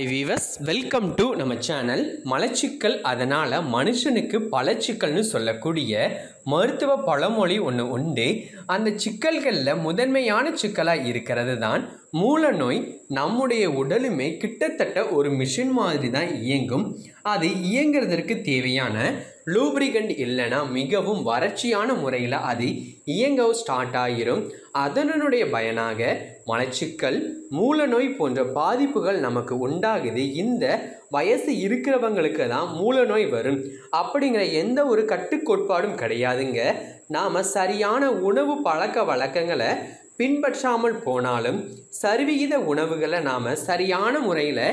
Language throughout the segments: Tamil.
ஹாய் வீவர்ஸ் வெல்கம் டு நம்ம சேனல் மலச்சிக்கல் அதனால் மனுஷனுக்கு பலச்சிக்கல்னு சொல்லக்கூடிய மருத்துவ பழமொழி ஒன்று உண்டு. அந்த சிக்கல்களில் முதன்மையான சிக்கலாக இருக்கிறது தான் மூல நோய். நம்முடைய உடலுமே கிட்டத்தட்ட ஒரு மிஷின் மாதிரி தான் இயங்கும். அது இயங்குறதற்கு தேவையான லூப்ரிகண்ட் இல்லைன்னா மிகவும் வறட்சியான முறையில் அது இயங்க ஸ்டார்ட் ஆகிரும் அதனுடைய பயனாக மலச்சிக்கல் மூலநோய் போன்ற பாதிப்புகள் நமக்கு உண்டாகுது. இந்த வயசு இருக்கிறவங்களுக்கு தான் மூலநோய் வரும். அப்படிங்கிற எந்த ஒரு கட்டுக்கோட்பாடும் கிடையாதுங்க. நாம் சரியான உணவு பழக்க வழக்கங்களை பின்பற்றாமல் போனாலும் சரிவிகித உணவுகளை நாம் சரியான முறையில்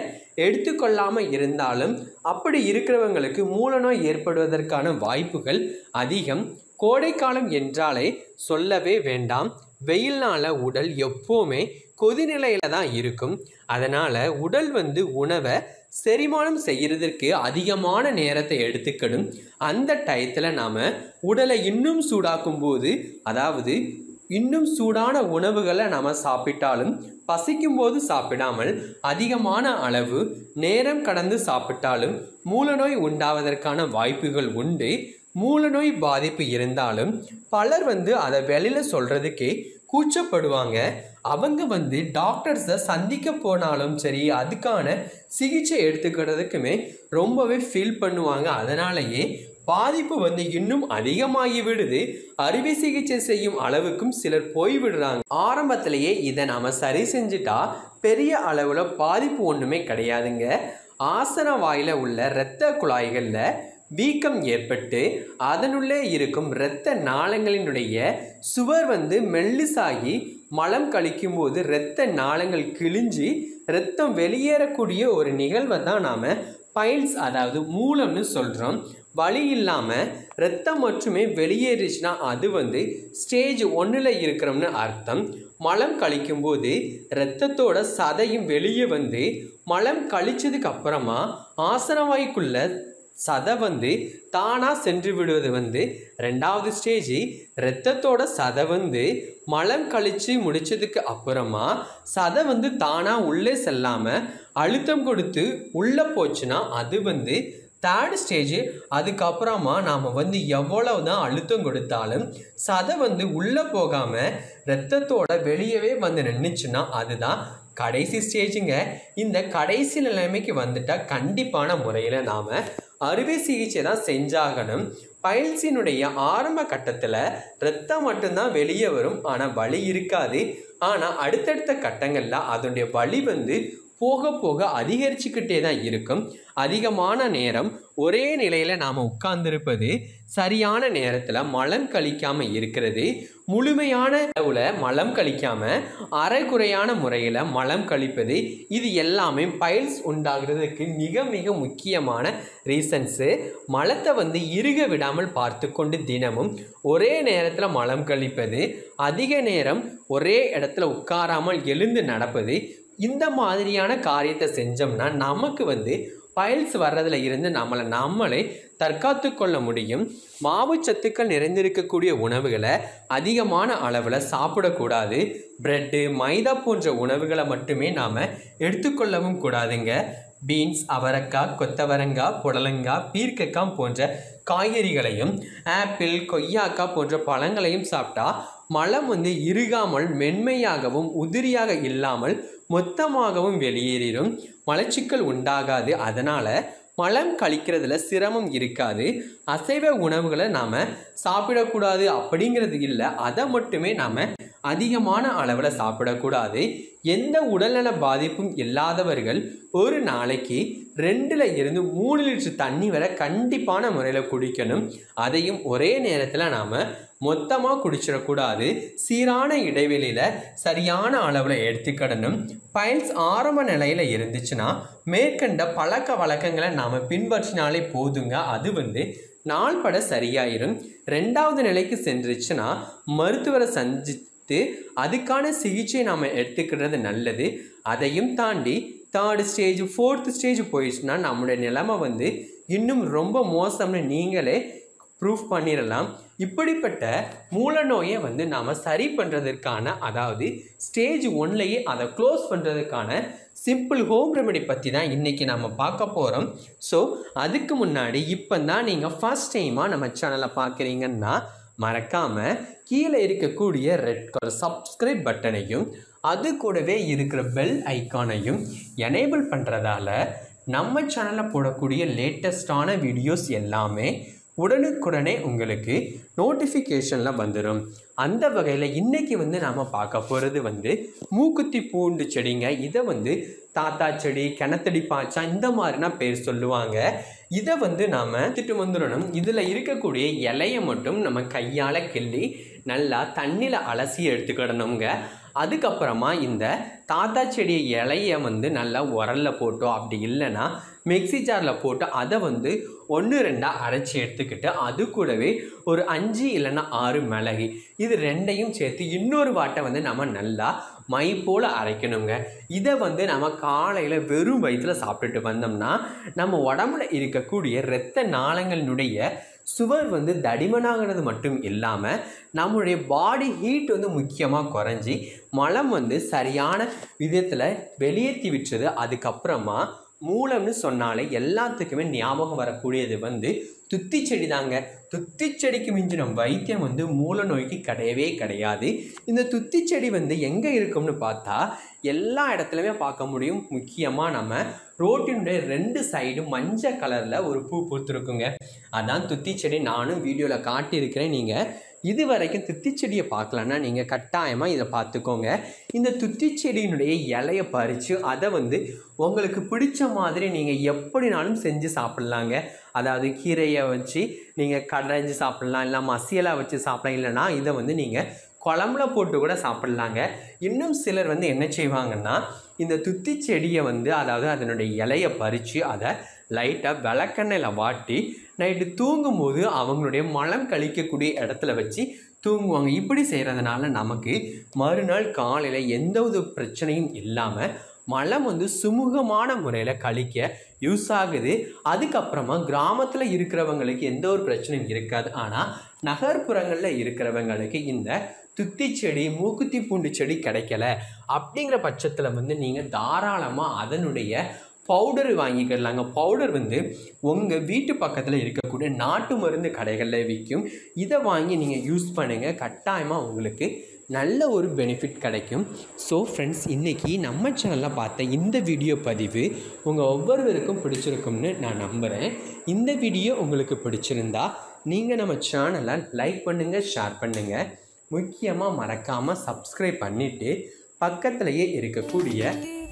எடுத்துக்கொள்ளாமல் இருந்தாலும் அப்படி இருக்கிறவங்களுக்கு மூலநோய் ஏற்படுவதற்கான வாய்ப்புகள் அதிகம். கோடைக்காலம் என்றாலே சொல்லவே வேண்டாம். வெயில்னால உடல் எப்போவுமே கொதிநிலையில் தான் இருக்கும். அதனால் உடல் வந்து உணவை செரிமானம் செய்கிறதுக்கு அதிகமான நேரத்தை எடுத்துக்கணும். அந்த டயத்தில் நாம் உடலை இன்னும் சூடாக்கும் போது அதாவது இன்னும் சூடான உணவுகளை நம்ம சாப்பிட்டாலும் பசிக்கும் போது சாப்பிடாமல் அதிகமான அளவு நேரம் கடந்து சாப்பிட்டாலும் மூலநோய் உண்டாவதற்கான வாய்ப்புகள் உண்டு. மூலநோய் பாதிப்பு இருந்தாலும் பலர் வந்து அதை வெளியில் சொல்கிறதுக்கே கூச்சப்படுவாங்க. அவங்க வந்து டாக்டர்ஸை சந்திக்க போனாலும் சரி அதுக்கான சிகிச்சை எடுத்துக்கிறதுக்குமே ரொம்பவே ஃபீல் பண்ணுவாங்க. அதனாலேயே பாதிப்பு வந்து இன்னும் அதிகமாகி விடுது. அறுவை சிகிச்சை செய்யும் அளவுக்கும் சிலர் போய்விடுறாங்க ஆரம்பத்திலேயே இதை நாம் சரி செஞ்சுட்டா பெரிய அளவில் பாதிப்பு ஒன்றுமே கிடையாதுங்க. ஆசன வாயில் உள்ள இரத்த குழாய்களில் வீக்கம் ஏற்பட்டு அதனுள்ளே இருக்கும் இரத்த நாளங்களினுடைய சுவர் வந்து மெல்லிசாகி மலம் கழிக்கும் போது இரத்த நாளங்கள் கிழிஞ்சு இரத்தம் வெளியேறக்கூடிய ஒரு நிகழ்வை தான் நாம் பைல்ஸ் அதாவது மூலம்னு சொல்கிறோம் வலி இல்லாமல் ரத்தம் மட்டுமே வெளியேறிச்சுன்னா அது வந்து ஸ்டேஜ் ஒன்றில் இருக்கிறோம்னு அர்த்தம். மலம் கழிக்கும்போது இரத்தத்தோட சதையும் வெளியே வந்து மலம் கழிச்சதுக்கு அப்புறமா ஆசனவாய்க்குள்ள சதை வந்து தானாக சென்று விடுவது வந்து ரெண்டாவது ஸ்டேஜ் ரத்தத்தோட சதை வந்து மலம் கழித்து முடிச்சதுக்கு அப்புறமா சதை வந்து தானாக உள்ளே செல்லாமல் அழுத்தம் கொடுத்து உள்ளே போச்சுன்னா அது வந்து தேர்ட் ஸ்டேஜ் அதுக்கப்புறமா நாம் வந்து எவ்வளவு தான் அழுத்தம் கொடுத்தாலும் சதை வந்து உள்ளே போகாமல் ரத்தத்தோட வெளியவே வந்து நின்றுச்சுன்னா அதுதான் கடைசி ஸ்டேஜுங்க இந்த கடைசி நிலைமைக்கு வந்துட்டால் கண்டிப்பான முறையில் நாம் அறுவை சிகிச்சை தான் செஞ்சாகணும். பைல்ஸினுடைய ஆரம்ப கட்டத்தில் ரத்தம் மட்டும்தான் வெளியே வரும். ஆனால் வலி இருக்காது. ஆனால் அடுத்தடுத்த கட்டங்களில் அதனுடைய வலி வந்து போக போக அதிகரிச்சுக்கிட்டே தான் இருக்கும். அதிகமான நேரம் ஒரே நிலையில் நாம் உட்கார்ந்திருப்பது சரியான நேரத்தில் மலம் கழிக்காமல் இருக்கிறது. முழுமையான அளவில் மலம் கழிக்காமல் அரைக்குறையான முறையில் மலம் கழிப்பது இது எல்லாமே பைல்ஸ் உண்டாகிறதுக்கு மிக மிக முக்கியமான ரீசன்ஸு மலத்தை வந்து இறுக விடாமல் பார்த்து கொண்டு தினமும் ஒரே நேரத்தில் மலம் கழிப்பது அதிக நேரம் ஒரே இடத்துல உட்காராமல் எழுந்து நடப்பது இந்த மாதிரியான காரியத்தை செஞ்சோம்னா நமக்கு வந்து பைல்ஸ் வர்றதுல இருந்து நம்மளை நம்மளே தற்காத்து கொள்ள முடியும். மாவு சத்துக்கள் நிறைந்திருக்கக்கூடிய உணவுகளை அதிகமான அளவில் சாப்பிடக்கூடாது. பிரெட்டு மைதா போன்ற உணவுகளை மட்டுமே நாம் எடுத்துக்கொள்ளவும் கூடாதுங்க. பீன்ஸ் அவரக்காய் கொத்தவரங்காய் புடலங்காய் பீர்க்கக்காய் போன்ற காய்கறிகளையும் ஆப்பிள் கொய்யாக்காய் போன்ற பழங்களையும் சாப்பிட்டா மலம் வந்து இறுகாமல் மென்மையாகவும் உதிரியாக இல்லாமல் மொத்தமாகவும் வெளியேறிடும். மலச்சிக்கல் உண்டாகாது. அதனால் மலம் கழிக்கிறதுல சிரமம் இருக்காது. அசைவ உணவுகளை நாம் சாப்பிடக்கூடாது அப்படிங்கிறது இல்லை. அதை மட்டுமே நாம் அதிகமான அளவில் சாப்பிடக்கூடாது. எந்த உடல்நல பாதிப்பும் இல்லாதவர்கள் ஒரு நாளைக்கு ரெண்டில் இருந்து மூணு லிட்டர் தண்ணி வரை கண்டிப்பான முறையில் குடிக்கணும். அதையும் ஒரே நேரத்தில் நாம் மொத்தமாக குடிச்சிடக்கூடாது. சீரான இடைவெளியில் சரியான அளவில் எடுத்துக்கிடணும். பைல்ஸ் ஆரம்ப நிலையில் இருந்துச்சுன்னா மேற்கண்ட பழக்க வழக்கங்களை நாம் பின்பற்றினாலே போதுங்க. அது வந்து நாள்பட சரியாயிரும். ரெண்டாவது நிலைக்கு சென்றுச்சுன்னா மருத்துவரை சந்தி பார்த்து அதுக்கான சிகிச்சை நாம் எடுத்துக்கிறது நல்லது. அதையும் தாண்டி தேர்டு ஸ்டேஜ் ஃபோர்த்து ஸ்டேஜ் போயிடுச்சுன்னா நம்முடைய நிலைமை வந்து இன்னும் ரொம்ப மோசம்னு நீங்களே ப்ரூஃப் பண்ணிடலாம் இப்படிப்பட்ட மூலநோயை வந்து நாம் சரி பண்ணுறதுக்கான அதாவது ஸ்டேஜ் ஒன்லேயே அதை க்ளோஸ் பண்ணுறதுக்கான சிம்பிள் ஹோம் ரெமெடி பற்றி தான் இன்றைக்கி நம்ம பார்க்க போகிறோம் ஸோ அதுக்கு முன்னாடி இப்போ தான் நீங்கள் ஃபஸ்ட் டைமாக நம்ம சேனலை பார்க்குறீங்கன்னா மறக்காமல் கீழே இருக்கக்கூடிய ரெட் கலர் சப்ஸ்கிரைப் பட்டனையும் அது கூடவே இருக்கிற பெல் ஐக்கானையும் எனேபிள் பண்ணுறதால நம்ம சேனலில் போடக்கூடிய லேட்டஸ்டான வீடியோஸ் எல்லாமே உடனுக்குடனே உங்களுக்கு நோட்டிஃபிகேஷனில் வந்துடும் அந்த வகையில் இன்றைக்கி வந்து நாம் பார்க்க போகிறது வந்து மூக்குத்தி பூண்டு செடிங்க. இதை வந்து தாத்தா செடி கிணத்தடி பாய்ச்சா இந்த மாதிரினா பேர் சொல்லுவாங்க. இதை வந்து நாம் திட்டு வந்துடணும். இதில் இருக்கக்கூடிய இலையை மட்டும் நம்ம கையால் கிள்ளி நல்லா தண்ணியில் அலசி எடுத்துக்கிடணுங்க. அதுக்கப்புறமா இந்த தாத்தா செடி இலையை வந்து நல்லா உரல்ல போட்டோம் அப்படி இல்லைன்னா மிக்ஸி ஜாரில் போட்டு அதை வந்து ஒன்று ரெண்டாக அரைச்சி எடுத்துக்கிட்டு அது கூடவே ஒரு அஞ்சு இல்லைன்னா ஆறு மிளகு. இது ரெண்டையும் சேர்த்து இன்னொரு வாட்டை வந்து நம்ம நல்லா மை போல் அரைக்கணுங்க. இதை வந்து நம்ம காலையில் வெறும் வயிற்றில் சாப்பிட்டுட்டு வந்தோம்னா நம்ம உடம்புல இருக்கக்கூடிய இரத்த நாளங்களினுடைய சுவர் வந்து தடிமனாகிறது மட்டும் இல்லாமல் நம்மளுடைய பாடி ஹீட் வந்து முக்கியமாக குறைஞ்சி மலம் வந்து சரியான விதத்தில் வெளியேற்றி விட்டுறது அதுக்கப்புறமா மூலம்னு சொன்னாலே எல்லாத்துக்குமே ஞாபகம் வரக்கூடியது வந்து துத்தி செடி தாங்க துத்தி செடிக்கு மிஞ்சின வைத்தியம் வந்து மூல நோய்க்கு கிடையவே கிடையாது. இந்த துத்தி செடி வந்து எங்கே இருக்கும்னு பார்த்தா எல்லா இடத்துலையுமே பார்க்க முடியும். முக்கியமாக நம்ம ரோட்டினுடைய ரெண்டு சைடும் மஞ்சள் கலரில் ஒரு பூ பூத்துருக்குங்க. அதான் துத்தி செடி நானும் வீடியோவில் காட்டியிருக்கிறேன். நீங்கள் இது வரைக்கும் துத்திச்செடியை பார்க்கலன்னா நீங்கள் கட்டாயமாக இதை பார்த்துக்கோங்க. இந்த துத்திச்செடியினுடைய இலையை பறித்து அதை வந்து உங்களுக்கு பிடிச்ச மாதிரி நீங்கள் எப்படினாலும் செஞ்சு சாப்பிட்லாங்க. அதாவது கீரையை வச்சு நீங்கள் கடைஞ்சி சாப்பிட்லாம் இல்லை மசியலாக வச்சு சாப்பிடலாம் இல்லைனா இதை வந்து நீங்கள் குழம்புல போட்டு கூட சாப்பிட்லாங்க. இன்னும் சிலர் வந்து என்ன செய்வாங்கன்னா இந்த துத்தி செடியை வந்து அதாவது அதனுடைய இலையை பறித்து அதை லைட்டாக விளக்கெண்ணில் வாட்டி நைட்டு தூங்கும்போது அவங்களுடைய மலம் கழிக்கக்கூடிய இடத்துல வச்சு தூங்குவாங்க. இப்படி செய்கிறதுனால நமக்கு மறுநாள் காலையில் எந்த ஒரு பிரச்சனையும் இல்லாமல் மலம் வந்து சுமூகமான முறையில் கழிக்க யூஸ் ஆகுது. அதுக்கப்புறமா கிராமத்தில் இருக்கிறவங்களுக்கு எந்த ஒரு பிரச்சனையும் இருக்காது. ஆனால் நகர்ப்புறங்களில் இருக்கிறவங்களுக்கு இந்த துத்தி செடி மூக்குத்தி பூண்டு செடி கிடைக்கல. அப்படிங்கிற பட்சத்தில் வந்து நீங்கள் தாராளமாக அதனுடைய பவுடர் வாங்கிக்கிடலாங்க பவுடர் வந்து உங்கள் வீட்டு பக்கத்தில் இருக்கக்கூடிய நாட்டு மருந்து கடைகளில் விற்கும் இதை வாங்கி நீங்கள் யூஸ் பண்ணுங்கள் கட்டாயமாக உங்களுக்கு நல்ல ஒரு பெனிஃபிட் கிடைக்கும். ஸோ ஃப்ரெண்ட்ஸ் இன்றைக்கி நம்ம சேனலில் பார்த்த இந்த வீடியோ பதிவு உங்கள் ஒவ்வொருவருக்கும் பிடிச்சிருக்கும்னு நான் நம்புகிறேன் இந்த வீடியோ உங்களுக்கு பிடிச்சிருந்தா நீங்கள் நம்ம சேனலை லைக் பண்ணுங்கள் ஷேர் பண்ணுங்கள் முக்கியமாக மறக்காமல் சப்ஸ்கிரைப் பண்ணிவிட்டு பக்கத்துலேயே இருக்கக்கூடிய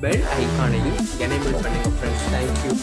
பெல் ஐக்கானையும் எனேபிள் பண்ணுங்கள் ஃப்ரெண்ட்ஸ் தேங்க்யூ